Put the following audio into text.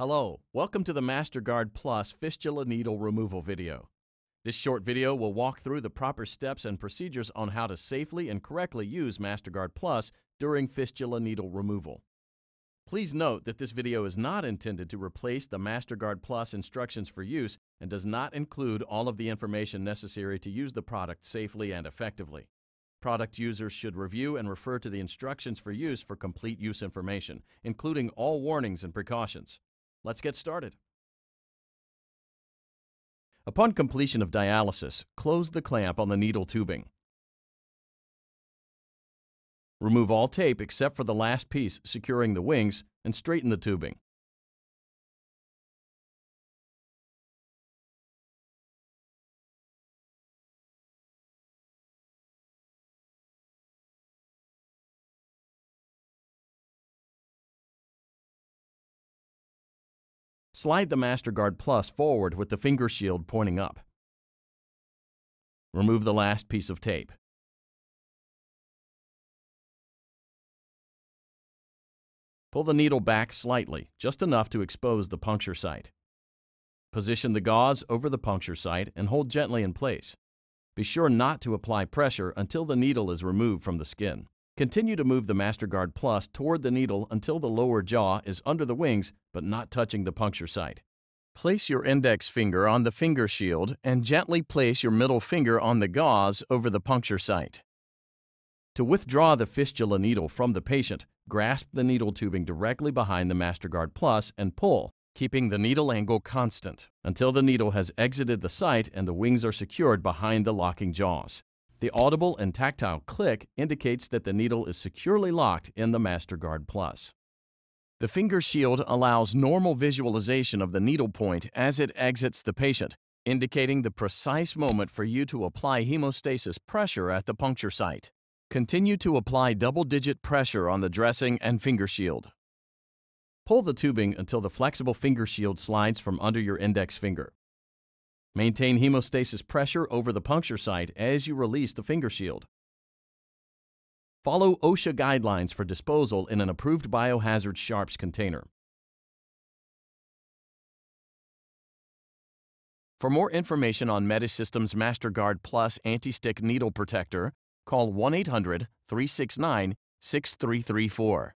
Hello, welcome to the MasterGuard Plus fistula needle removal video. This short video will walk through the proper steps and procedures on how to safely and correctly use MasterGuard Plus during fistula needle removal. Please note that this video is not intended to replace the MasterGuard Plus instructions for use and does not include all of the information necessary to use the product safely and effectively. Product users should review and refer to the instructions for use for complete use information, including all warnings and precautions. Let's get started. Upon completion of dialysis, close the clamp on the needle tubing. Remove all tape except for the last piece securing the wings and straighten the tubing. Slide the MasterGuard Plus forward with the finger shield pointing up. Remove the last piece of tape. Pull the needle back slightly, just enough to expose the puncture site. Position the gauze over the puncture site and hold gently in place. Be sure not to apply pressure until the needle is removed from the skin. Continue to move the MasterGuard Plus toward the needle until the lower jaw is under the wings but not touching the puncture site. Place your index finger on the finger shield and gently place your middle finger on the gauze over the puncture site. To withdraw the fistula needle from the patient, grasp the needle tubing directly behind the MasterGuard Plus and pull, keeping the needle angle constant until the needle has exited the site and the wings are secured behind the locking jaws. The audible and tactile click indicates that the needle is securely locked in the MasterGuard Plus. The finger shield allows normal visualization of the needle point as it exits the patient, indicating the precise moment for you to apply hemostasis pressure at the puncture site. Continue to apply double-digit pressure on the dressing and finger shield. Pull the tubing until the flexible finger shield slides from under your index finger. Maintain hemostasis pressure over the puncture site as you release the finger shield. Follow OSHA guidelines for disposal in an approved biohazard sharps container. For more information on Medisystem's MasterGuard Plus Anti-Stick Needle Protector, call 1-800-369-6334.